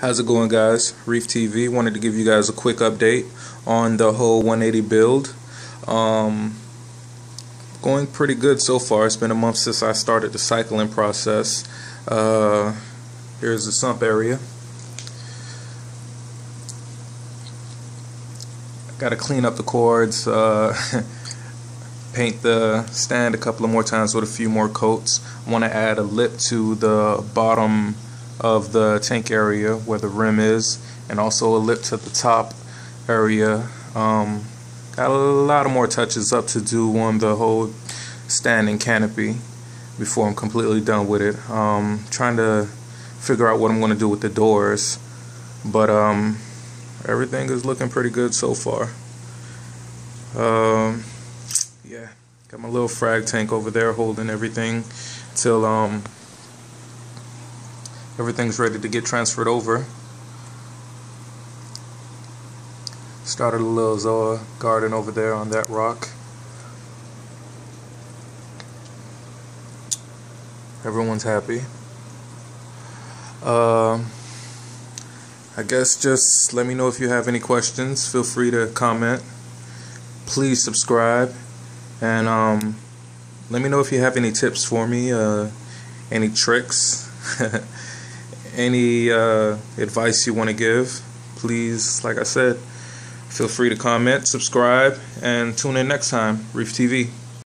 How's it going guys? Reef TV wanted to give you guys a quick update on the whole 180 build. Um, going pretty good so far. It's been a month since I started the cycling process. Uh, here's the sump area. Got to clean up the cords, uh, paint the stand a couple of more times with a few more coats. I want to add a lip to the bottom of the tank area where the rim is and also a lip to the top area. Um, got a lot of more touches up to do on the whole standing canopy before I'm completely done with it. Um, trying to figure out what I'm going to do with the doors but um, everything is looking pretty good so far. Um, yeah got my little frag tank over there holding everything till um, everything's ready to get transferred over. Started a little Zoa garden over there on that rock. Everyone's happy. Um, I guess just let me know if you have any questions. Feel free to comment. Please subscribe. And um, let me know if you have any tips for me, uh, any tricks. any uh, advice you want to give, please, like I said, feel free to comment, subscribe, and tune in next time. Reef TV.